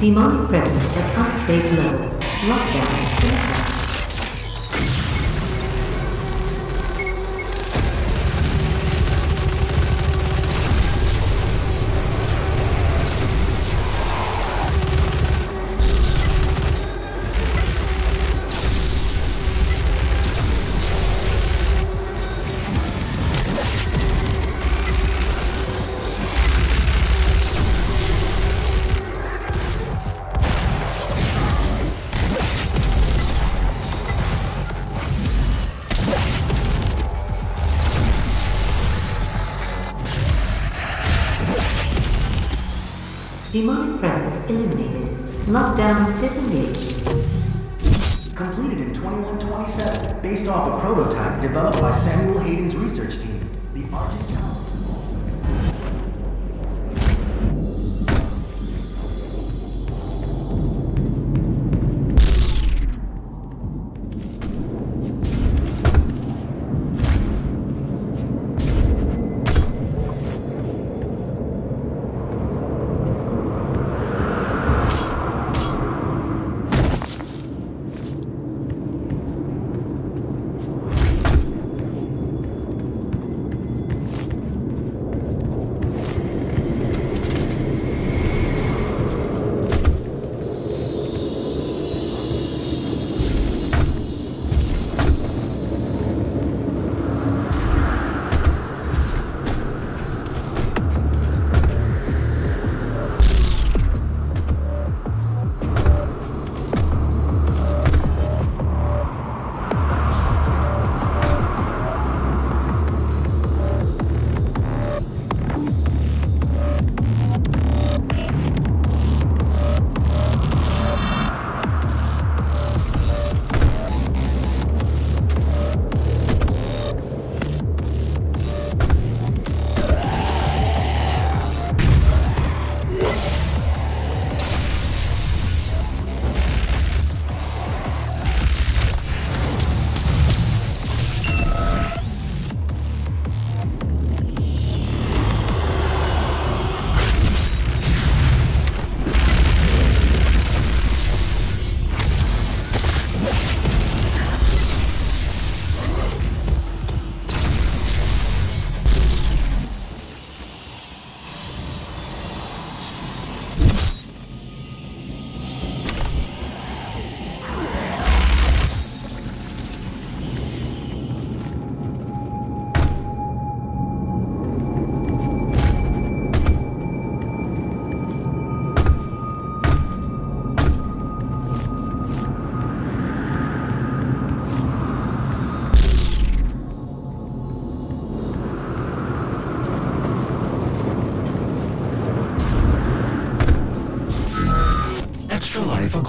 Demonic presence at unsafe levels. Lockdown. Demonic presence eliminated. Lockdown disengaged. Completed in 2127, based off a prototype developed by Samuel Hayden's research team, the Argent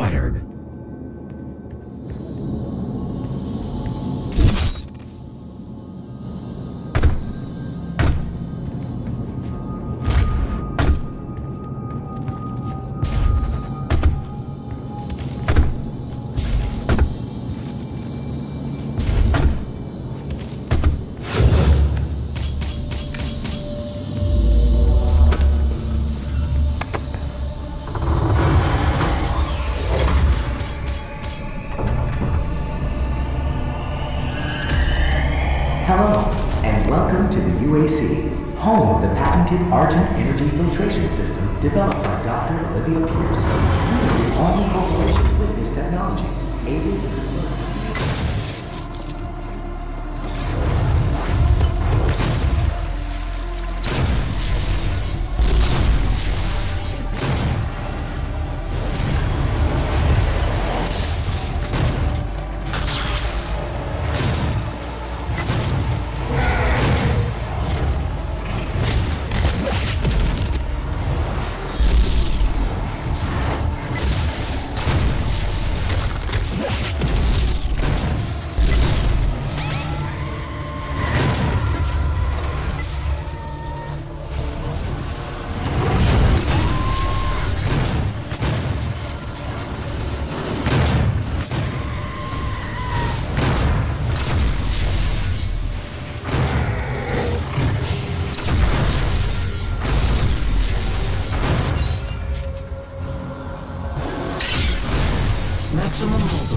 acquired. Hello, and welcome to the UAC, home of the patented Argent Energy Filtration System developed by Dr. Olivia Pierce. We are the only corporation with this technology, able to maximum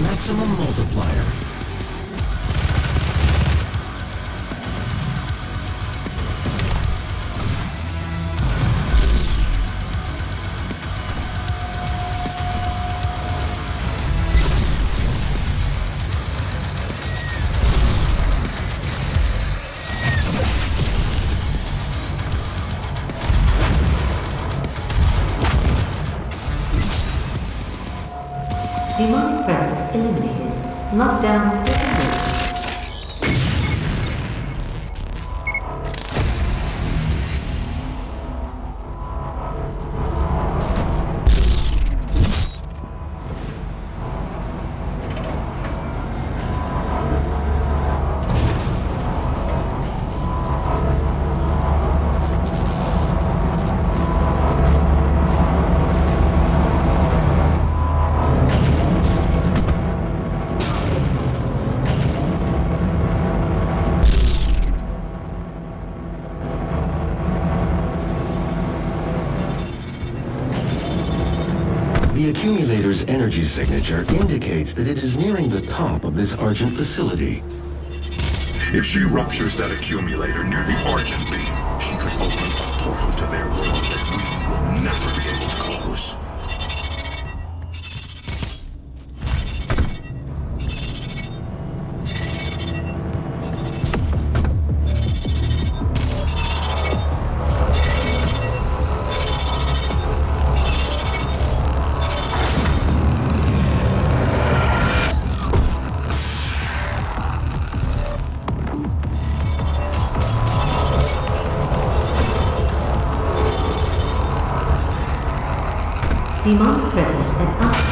Maximum multiplier. The accumulator's energy signature indicates that it is nearing the top of this Argent facility. If she ruptures that accumulator near the Argent Beam, she could open a portal to their world that we will never be Presence at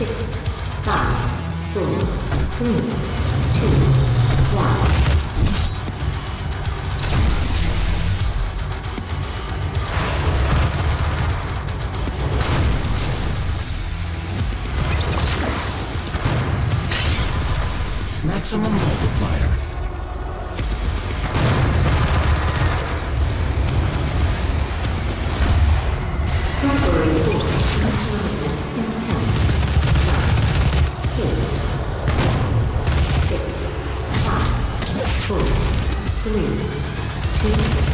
six, five, four, three, two, one. Maximum four, three, two,